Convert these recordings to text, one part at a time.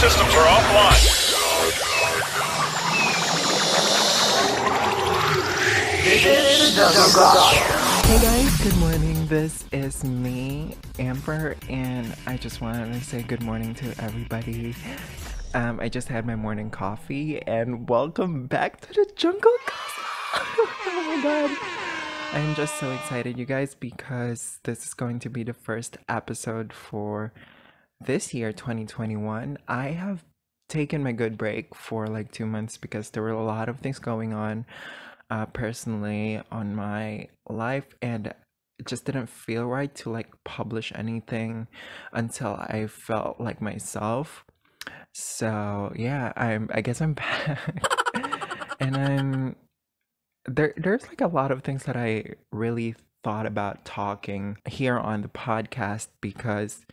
systems are offline. Hey guys, good morning. This is me, Amber, and I just wanted to say good morning to everybody. Um, I just had my morning coffee, and welcome back to the Jungle oh my god. I'm just so excited, you guys, because this is going to be the first episode for this year, 2021. I have taken my good break for like two months because there were a lot of things going on uh, personally on my life and it just didn't feel right to like publish anything until I felt like myself. So yeah, I'm I guess I'm back. and I'm there there's like a lot of things that I really thought about talking here on the podcast because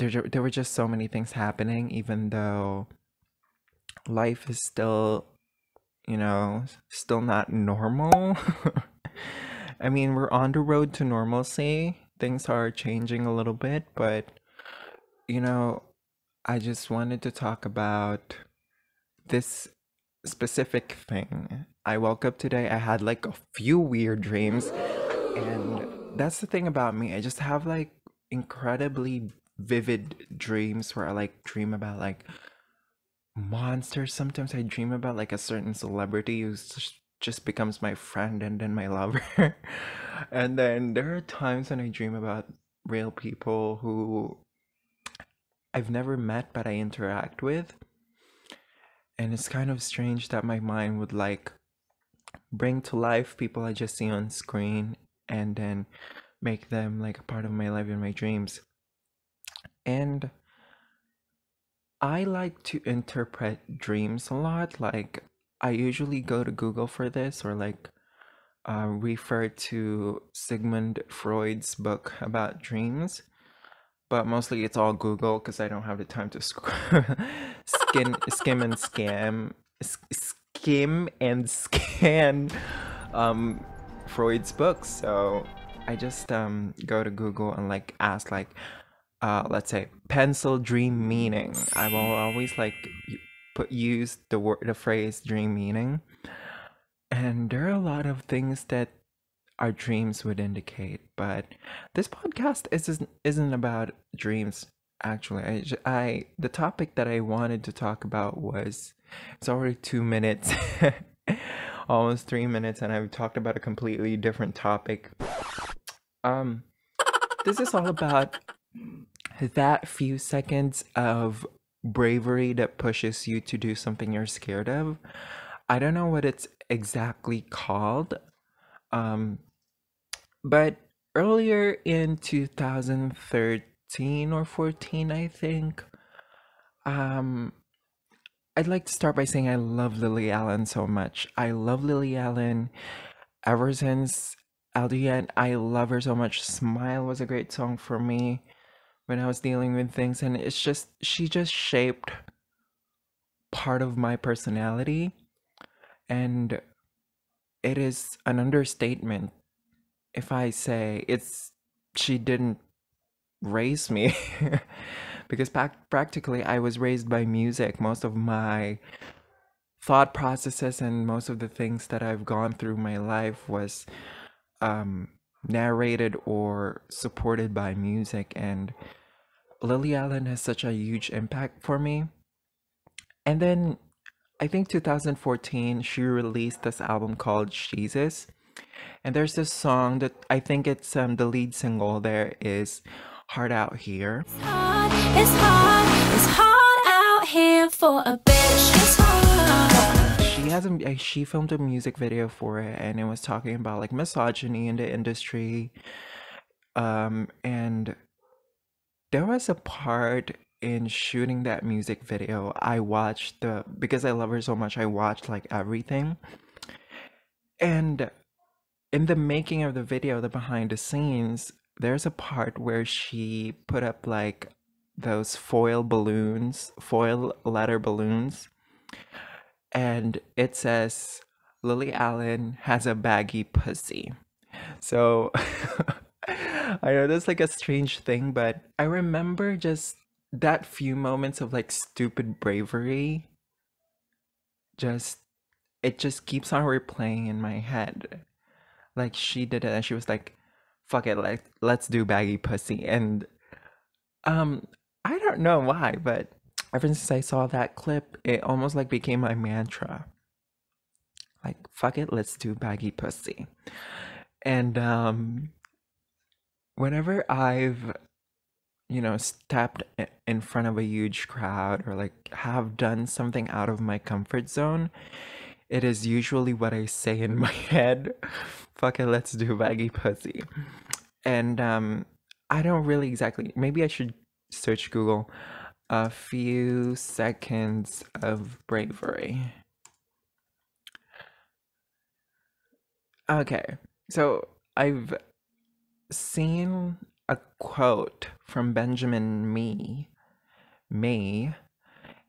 there there were just so many things happening even though life is still you know, still not normal. I mean, we're on the road to normalcy. Things are changing a little bit, but you know, I just wanted to talk about this specific thing. I woke up today, I had like a few weird dreams, and that's the thing about me. I just have like incredibly vivid dreams where I like dream about like monsters. Sometimes I dream about like a certain celebrity who just becomes my friend and then my lover. and then there are times when I dream about real people who I've never met but I interact with. And it's kind of strange that my mind would like bring to life people I just see on screen and then make them like a part of my life in my dreams. And I like to interpret dreams a lot. Like, I usually go to Google for this or like uh, refer to Sigmund Freud's book about dreams. But mostly it's all Google because I don't have the time to sc- skin, skim and scam, skim and scan um, Freud's books. So I just um, go to Google and like ask like, uh, let's say pencil dream meaning. I will always like put use the word the phrase dream meaning, and there are a lot of things that our dreams would indicate. But this podcast isn't isn't about dreams. Actually, I, I the topic that I wanted to talk about was it's already two minutes, almost three minutes, and I've talked about a completely different topic. Um, this is all about that few seconds of bravery that pushes you to do something you're scared of. I don't know what it's exactly called. Um, but earlier in 2013 or 14, I think, um, I'd like to start by saying I love Lily Allen so much. I love Lily Allen ever since LDN. I love her so much. Smile was a great song for me when I was dealing with things, and it's just, she just shaped part of my personality. And it is an understatement if I say it's, she didn't raise me. because prac practically I was raised by music. Most of my thought processes and most of the things that I've gone through my life was um, narrated or supported by music. And Lily Allen has such a huge impact for me. And then I think 2014, she released this album called Sheezus. And there's this song that I think it's um, the lead single there is Hard Out Here. hard, it's hard, it's hard out here for a bitch. It's. She has a she filmed a music video for it and it was talking about like misogyny in the industry. Um and there was a part in shooting that music video I watched the because I love her so much I watched like everything. And in the making of the video, the behind the scenes, there's a part where she put up like those foil balloons, foil letter balloons, and it says Lily Allen has a baggy pussy. So I know that's like a strange thing, but I remember just that few moments of like stupid bravery just it just keeps on replaying in my head. Like she did it and she was like, fuck it, like let's do baggy pussy. And um I don't know why, but ever since I saw that clip, it almost like became my mantra. Like, fuck it, let's do baggy pussy. And um whenever I've you know, stepped in front of a huge crowd or like have done something out of my comfort zone, it is usually what I say in my head. Fuck it, let's do baggy pussy. And um I don't really exactly maybe I should search Google a few seconds of bravery. Okay. So I've seen a quote from Benjamin Mee, May,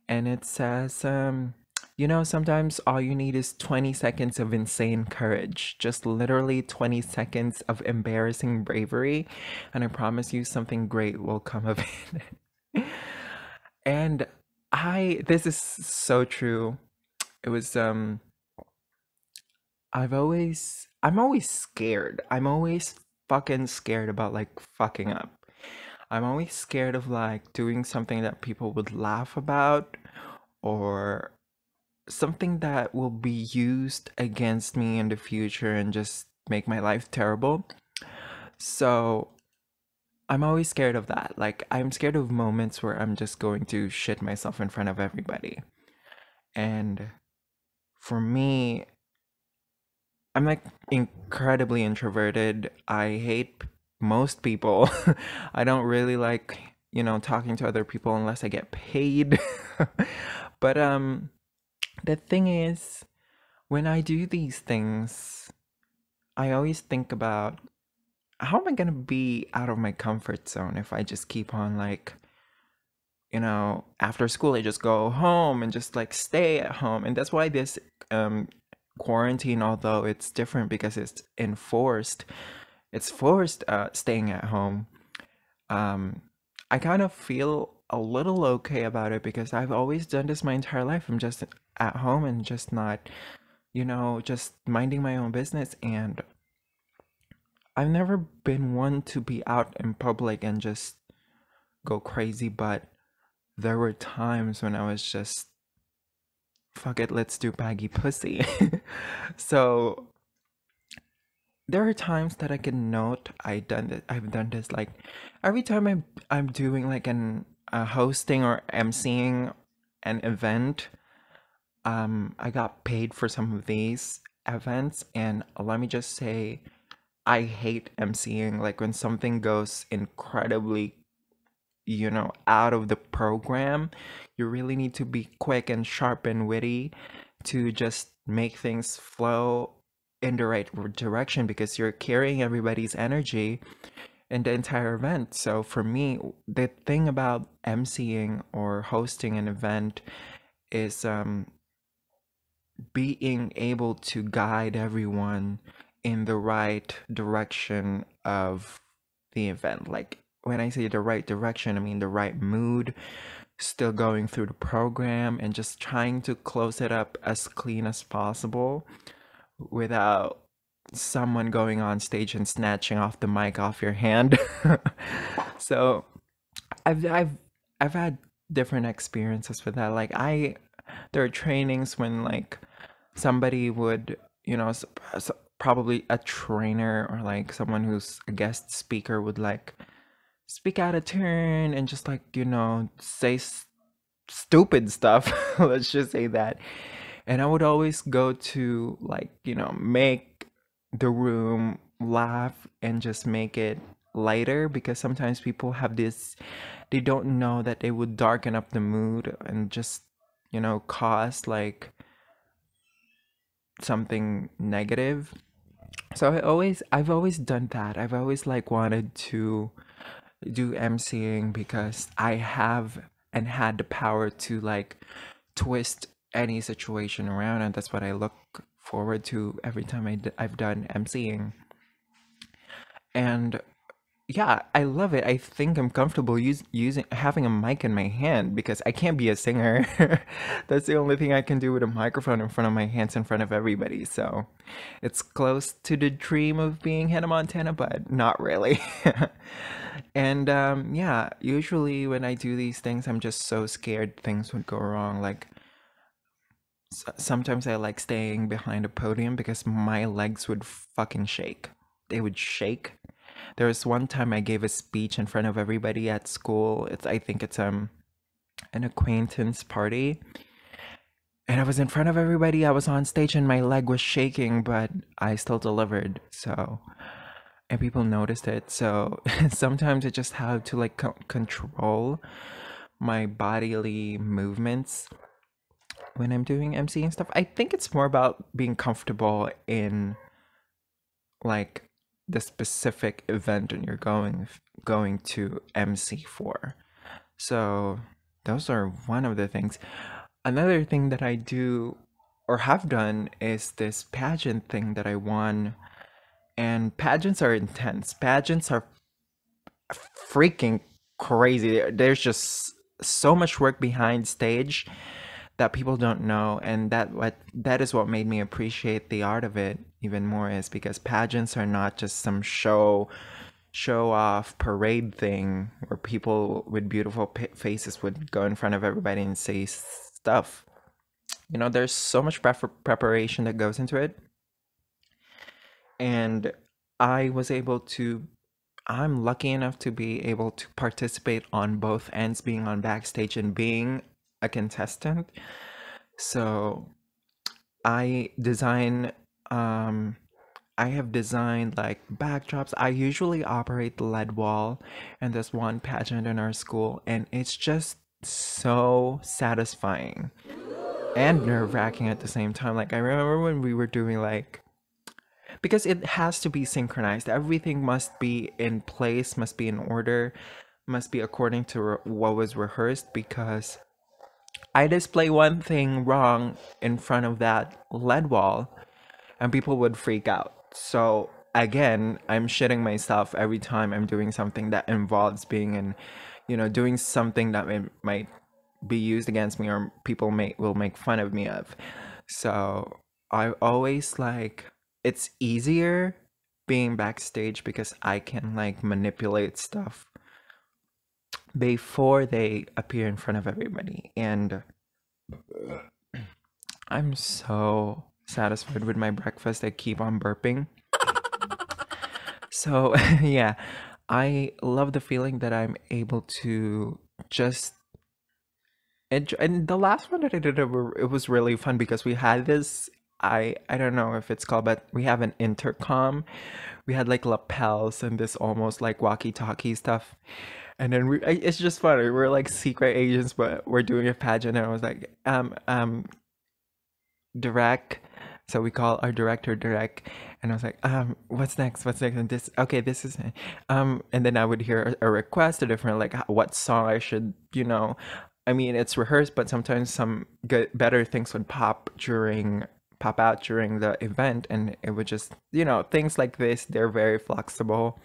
and it says, um, you know, sometimes all you need is 20 seconds of insane courage, just literally 20 seconds of embarrassing bravery, and I promise you something great will come of it. and I, this is so true. It was, um, I've always, I'm always scared. I'm always fucking scared about like fucking up. I'm always scared of like doing something that people would laugh about or something that will be used against me in the future and just make my life terrible. So I'm always scared of that. Like, I'm scared of moments where I'm just going to shit myself in front of everybody. And for me, I'm like incredibly introverted. I hate most people. I don't really like, you know, talking to other people unless I get paid. but um the thing is when I do these things, I always think about how am I going to be out of my comfort zone if I just keep on like you know, after school I just go home and just like stay at home. And that's why this um quarantine although it's different because it's enforced, it's forced uh staying at home. Um I kind of feel a little okay about it because I've always done this my entire life. I'm just at home and just not, you know, just minding my own business and I've never been one to be out in public and just go crazy, but there were times when I was just fuck it, let's do baggy pussy. so there are times that I can note I done this, I've done this like every time I'm I'm doing like an uh, hosting or emceeing an event. Um, I got paid for some of these events, and let me just say, I hate emceeing. Like when something goes incredibly you know, out of the program, you really need to be quick and sharp and witty to just make things flow in the right direction because you're carrying everybody's energy in the entire event. So for me, the thing about emceeing or hosting an event is um being able to guide everyone in the right direction of the event. Like when I say the right direction, I mean the right mood, still going through the program and just trying to close it up as clean as possible without someone going on stage and snatching off the mic off your hand. so I've I've I've had different experiences with that. Like I there are trainings when like somebody would, you know, s- s- probably a trainer or like someone who's a guest speaker would like speak out of turn and just like, you know, say s- stupid stuff. Let's just say that. And I would always go to like, you know, make the room laugh and just make it lighter because sometimes people have this they don't know that they would darken up the mood and just, you know, cause like something negative. So I always I've always done that. I've always like wanted to do emceeing because I have and had the power to like twist any situation around and that's what I look forward to every time I d- I've done emceeing. And yeah, I love it. I think I'm comfortable use, using having a mic in my hand because I can't be a singer. That's the only thing I can do with a microphone in front of my hands in front of everybody. So it's close to the dream of being Hannah Montana, but not really. and um, yeah, usually when I do these things, I'm just so scared things would go wrong. Like sometimes I like staying behind a podium because my legs would fucking shake. They would shake there was one time I gave a speech in front of everybody at school. It's I think it's um an acquaintance party. And I was in front of everybody. I was on stage and my leg was shaking, but I still delivered. So and people noticed it. So sometimes I just have to like co- control my bodily movements when I'm doing MC and stuff. I think it's more about being comfortable in like the specific event and you're going going to MC for. So those are one of the things. Another thing that I do or have done is this pageant thing that I won. And pageants are intense. Pageants are freaking crazy. There's just so much work behind stage that people don't know and that what that is what made me appreciate the art of it even more is because pageants are not just some show show off parade thing where people with beautiful faces would go in front of everybody and say stuff. You know there's so much prep- preparation that goes into it. And i was able to i'm lucky enough to be able to participate on both ends being on backstage and being a contestant. So i design um i have designed like backdrops. I usually operate the LED wall and there's one pageant in our school and it's just so satisfying and nerve-wracking at the same time. Like i remember when we were doing like because it has to be synchronized. Everything must be in place must be in order must be according to what was rehearsed because I display one thing wrong in front of that LED wall and people would freak out. So again, I'm shitting myself every time I'm doing something that involves being in, you know, doing something that may, might be used against me or people may will make fun of me of. So I always like it's easier being backstage because I can like manipulate stuff before they appear in front of everybody and i'm so satisfied with my breakfast. I keep on burping. So yeah i love the feeling that i'm able to just and, and the last one that i did it was really fun because we had this i i don't know if it's called but we have an intercom. We had like lapels and this almost like walkie-talkie stuff and then we, it's just funny we're like secret agents but we're doing a pageant and i was like um um direct so we call our director direct and i was like um what's next what's next and this okay this is um and then i would hear a, a request a different like what song i should you know i mean it's rehearsed but sometimes some good better things would pop during pop out during the event and it would just you know things like this they're very flexible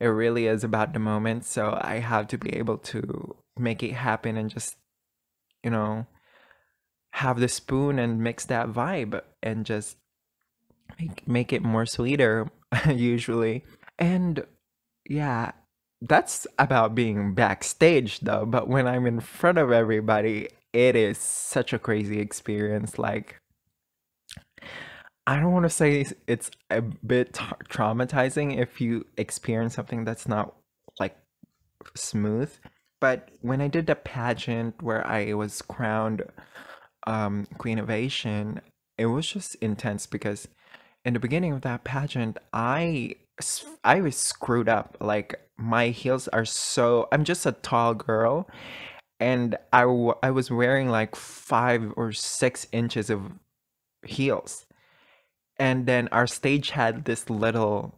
it really is about the moment so i have to be able to make it happen and just you know have the spoon and mix that vibe and just make make it more sweeter usually. And yeah that's about being backstage though but when i'm in front of everybody it is such a crazy experience like i don't want to say it's- a bit tra- traumatizing if you experience something that's not like smooth but when i did the pageant where i was crowned um queen of asian it was just intense because in the beginning of that pageant I I was screwed up like my heels are so i'm just a tall girl and i w- i was wearing like five or six inches of heels and then our stage had this little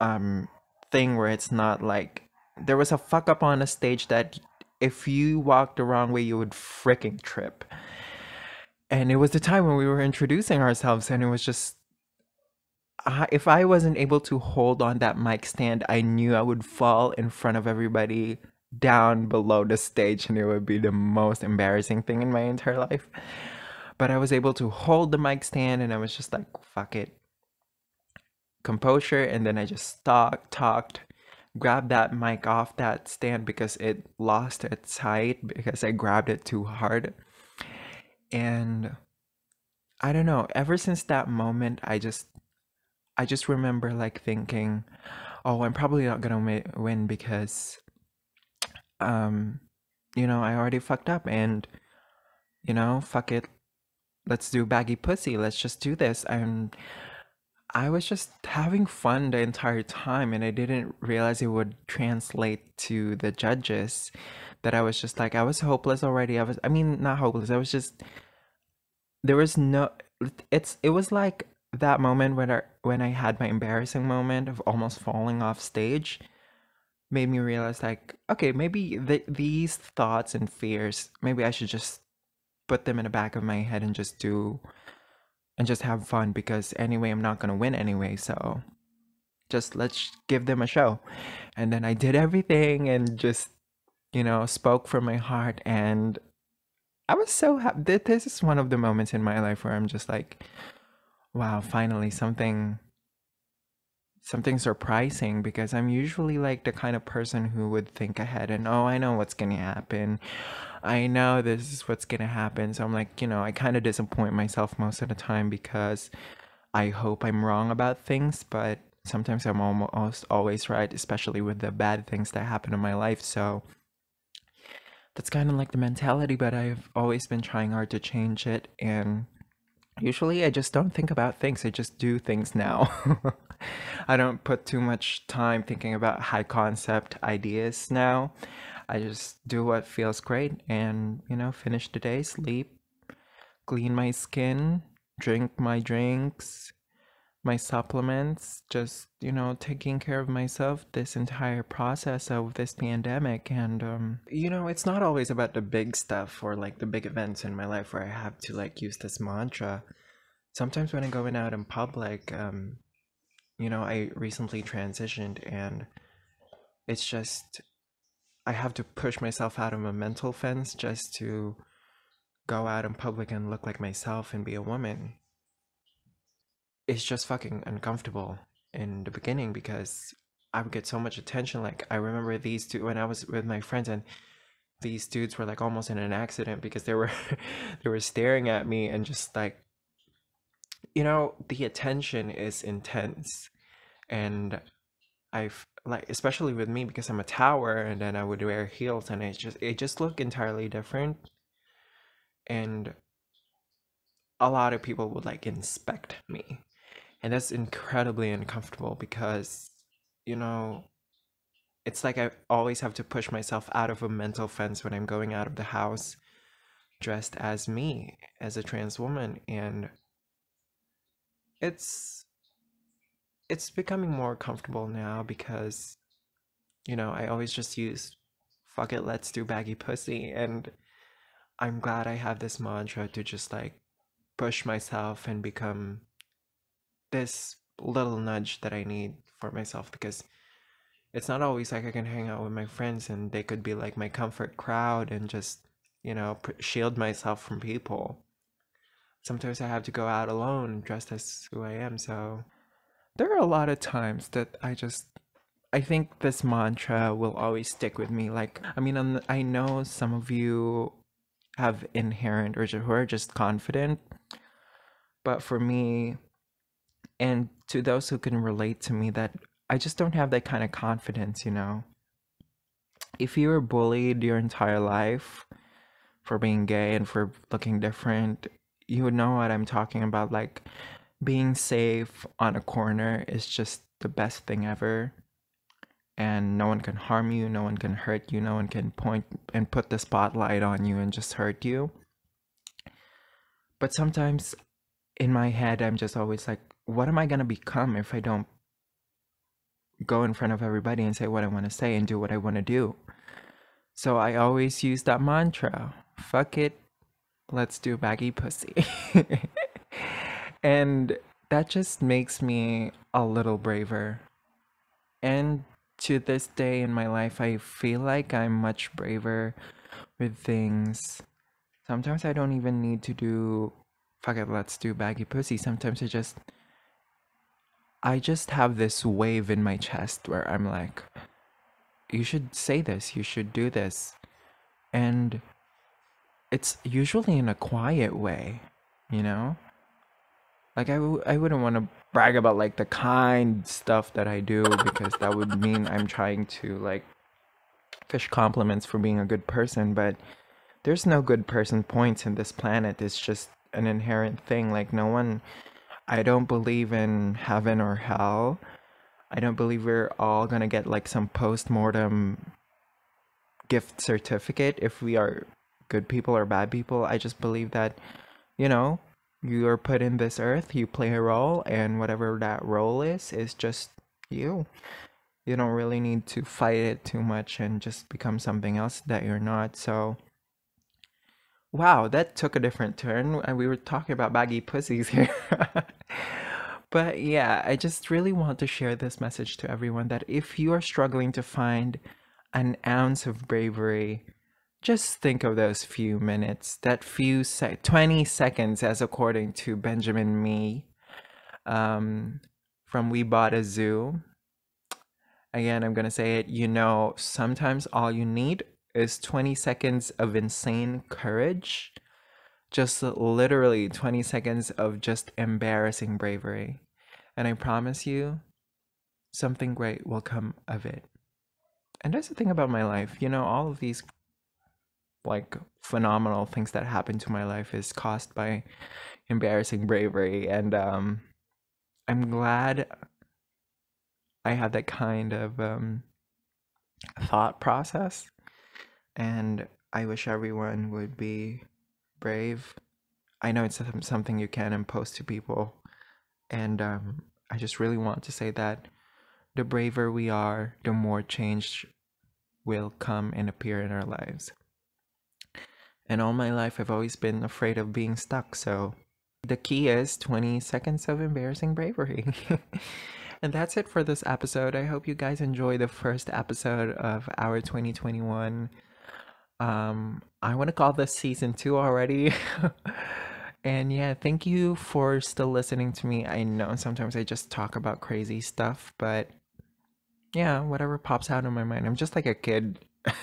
um thing where it's not like there was a fuck up on a stage that if you walked the wrong way you would freaking trip and it was the time when we were introducing ourselves and it was just I, if I wasn't able to hold on that mic stand, I knew I would fall in front of everybody down below the stage and it would be the most embarrassing thing in my entire life. But I was able to hold the mic stand and I was just like, fuck it. Composure. And then I just talked, talked, grabbed that mic off that stand because it lost its height because I grabbed it too hard. And I don't know, ever since that moment, I just I just remember like thinking, "Oh, I'm probably not gonna wi- win because, um, you know, I already fucked up, and you know, fuck it, let's do baggy pussy. Let's just do this." And I was just having fun the entire time, and I didn't realize it would translate to the judges. That I was just like, I was hopeless already. I was, I mean, not hopeless. I was just there was no. It's it was like that moment when I when I had my embarrassing moment of almost falling off stage made me realize like okay maybe th- these thoughts and fears maybe I should just put them in the back of my head and just do and just have fun because anyway I'm not gonna win anyway so just let's give them a show and then I did everything and just you know spoke from my heart and I was so happy this is one of the moments in my life where I'm just like Wow, finally something something surprising because I'm usually like the kind of person who would think ahead and oh, I know what's going to happen. I know this is what's going to happen. So I'm like, you know, I kind of disappoint myself most of the time because I hope I'm wrong about things, but sometimes I'm almost always right, especially with the bad things that happen in my life. So that's kind of like the mentality, but I've always been trying hard to change it and Usually, I just don't think about things, I just do things now. I don't put too much time thinking about high concept ideas now. I just do what feels great and, you know, finish the day, sleep, clean my skin, drink my drinks, my supplements, just, you know, taking care of myself this entire process of this pandemic. And, um, you know, it's not always about the big stuff or like the big events in my life where I have to like use this mantra. Sometimes when I'm going out in public, um, you know, I recently transitioned and it's just, I have to push myself out of a mental fence just to go out in public and look like myself and be a woman it's just fucking uncomfortable in the beginning because I would get so much attention. Like I remember these two when I was with my friends and these dudes were like almost in an accident because they were they were staring at me and just like you know the attention is intense and I've like especially with me because I'm a tower and then I would wear heels and it just it just looked entirely different. And a lot of people would like inspect me. And that's incredibly uncomfortable because you know it's like i always have to push myself out of a mental fence when i'm going out of the house dressed as me as a trans woman. And it's it's becoming more comfortable now because you know i always just use fuck it let's do baggy pussy and i'm glad i have this mantra to just like push myself and become this little nudge that I need for myself because it's not always like I can hang out with my friends and they could be like my comfort crowd and just, you know, shield myself from people. Sometimes I have to go out alone dressed as who I am. So there are a lot of times that I just I think this mantra will always stick with me. Like, I mean, I know some of you have inherent or who are just confident, but for me, and to those who can relate to me that I just don't have that kind of confidence, you know. If you were bullied your entire life for being gay and for looking different, you would know what I'm talking about. Like being safe on a corner is just the best thing ever. And no one can harm you, no one can hurt you, no one can point and put the spotlight on you and just hurt you. But sometimes in my head, I'm just always like, what am I going to become if I don't go in front of everybody and say what I want to say and do what I want to do? So I always use that mantra fuck it, let's do baggy pussy. and that just makes me a little braver. And to this day in my life, I feel like I'm much braver with things. Sometimes I don't even need to do fuck it, let's do baggy pussy. Sometimes I just I just have this wave in my chest where I'm like, you should say this, you should do this. And it's usually in a quiet way, you know? Like I w- I wouldn't want to brag about like the kind stuff that I do because that would mean I'm trying to like fish compliments for being a good person, but there's no good person points in this planet. It's just an inherent thing. Like no one I don't believe in heaven or hell. I don't believe we're all going to get like some post-mortem gift certificate if we are good people or bad people. I just believe that you know, you are put in this earth, you play a role, and whatever that role is, is just you. You don't really need to fight it too much and just become something else that you're not. So, wow, that took a different turn. And we were talking about baggy pussies here. but yeah, I just really want to share this message to everyone that if you are struggling to find an ounce of bravery, just think of those few minutes, that few sec- 20 seconds, as according to Benjamin Mee um, from We Bought a Zoo. Again, I'm going to say it. You know, sometimes all you need is 20 seconds of insane courage. Just literally 20 seconds of just embarrassing bravery. And I promise you, something great will come of it. And that's the thing about my life. You know, all of these like phenomenal things that happen to my life is caused by embarrassing bravery. And um i'm glad i had that kind of um thought process. And i wish everyone would be brave. I know it's something you can impose to people. And um i just really want to say that the braver we are the more change will come and appear in our lives and all my life, I've always been afraid of being stuck. So the key is 20 seconds of embarrassing bravery. and that's it for this episode. I hope you guys enjoy the first episode of our 2021. Um, I want to call this season two already. and yeah, thank you for still listening to me. I know sometimes I just talk about crazy stuff, but yeah, whatever pops out in my mind. I'm just like a kid.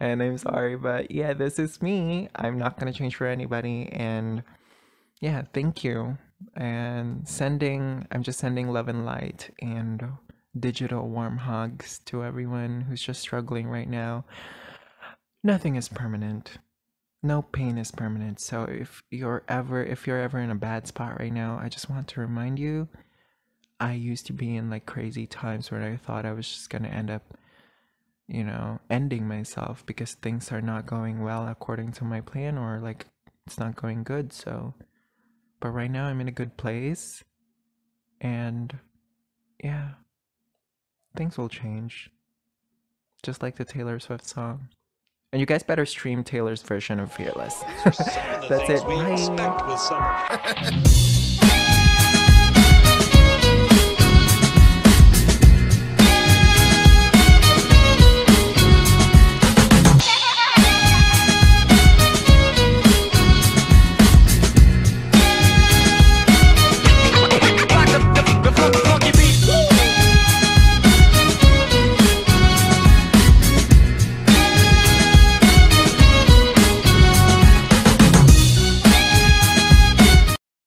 and I'm sorry, but yeah, this is me. I'm not gonna change for anybody, and yeah, thank you. And sending, I'm just sending love and light and digital warm hugs to everyone who's just struggling right now. Nothing is permanent. No pain is permanent. So if you're ever if you're ever in a bad spot right now, I just want to remind you I used to be in like crazy times where I thought I was just going to end up you know, ending myself because things are not going well according to my plan or like it's not going good. So, but right now I'm in a good place and yeah, things will change. Just like the Taylor Swift song. And you guys better stream Taylor's version of Fearless. That's it. Bye.